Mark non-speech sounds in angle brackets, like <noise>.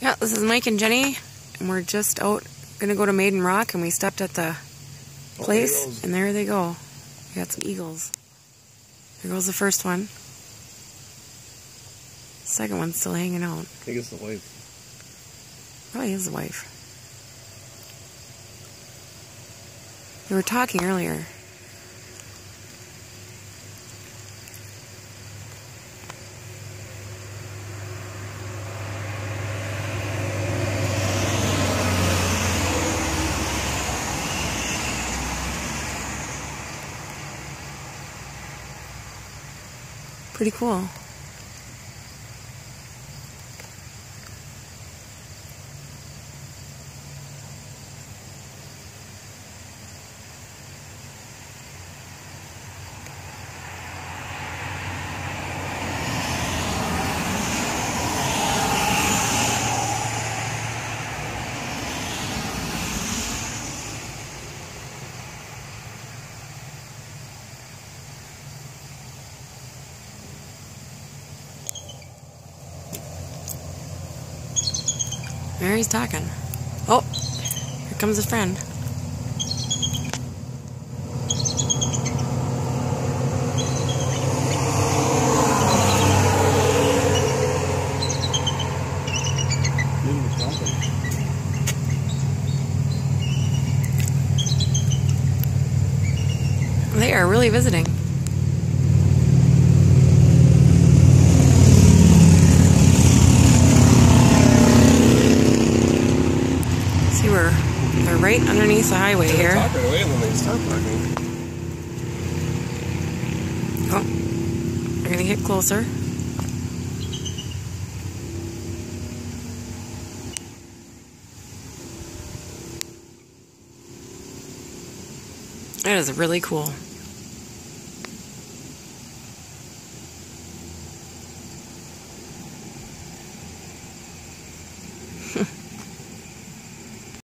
Yeah, this is Mike and Jenny, and we're just out gonna go to Maiden Rock, and we stopped at the oh, place, eagles. and there they go. We got some eagles. There goes the first one. Second one's still hanging out. I think it's the wife. Probably is the wife. We were talking earlier. Pretty cool. He's talking. Oh, here comes a friend. They are really visiting. They're right underneath the highway here. Talk right away and then they stop talking. Oh, they're gonna get closer. That is really cool. <laughs>